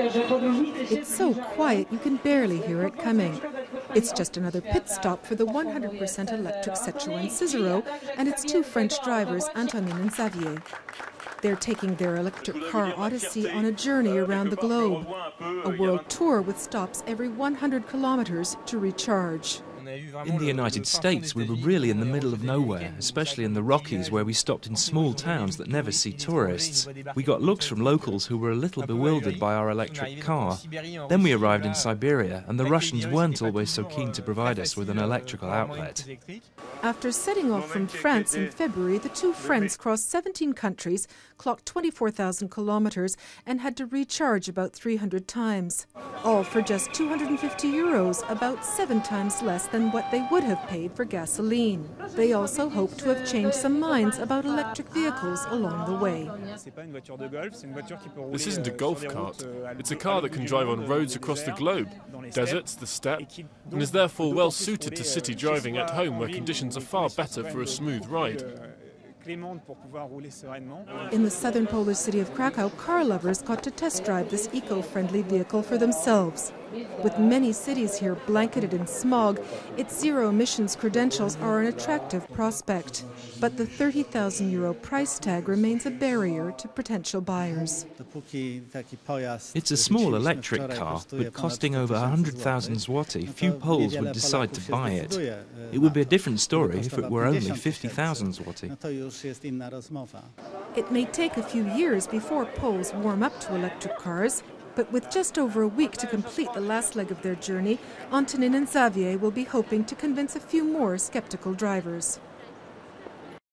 It's so quiet you can barely hear it coming. It's just another pit stop for the 100% electric Citroën C-Zero and its two French drivers, Antonin and Xavier. They're taking their electric car odyssey on a journey around the globe, a world tour with stops every 100 kilometers to recharge. In the United States, we were really in the middle of nowhere, especially in the Rockies, where we stopped in small towns that never see tourists. We got looks from locals who were a little bewildered by our electric car. Then we arrived in Siberia, and the Russians weren't always so keen to provide us with an electrical outlet. After setting off from France in February, the two friends crossed 17 countries, clocked 24,000 kilometers, and had to recharge about 300 times. All for just 250 euros, about seven times less than what they would have paid for gasoline. They also hope to have changed some minds about electric vehicles along the way. This isn't a golf cart. It's a car that can drive on roads across the globe, deserts, the steppe, and is therefore well suited to city driving at home where conditions are far better for a smooth ride. In the southern Polish city of Krakow, car lovers got to test drive this eco-friendly vehicle for themselves. With many cities here blanketed in smog, its zero emissions credentials are an attractive prospect. But the 30,000 euro price tag remains a barrier to potential buyers. It's a small electric car, but costing over 100,000 zloty, few Poles would decide to buy it. It would be a different story if it were only 50,000 zloty. It may take a few years before Poles warm up to electric cars, but with just over a week to complete the last leg of their journey, Antonin and Xavier will be hoping to convince a few more skeptical drivers.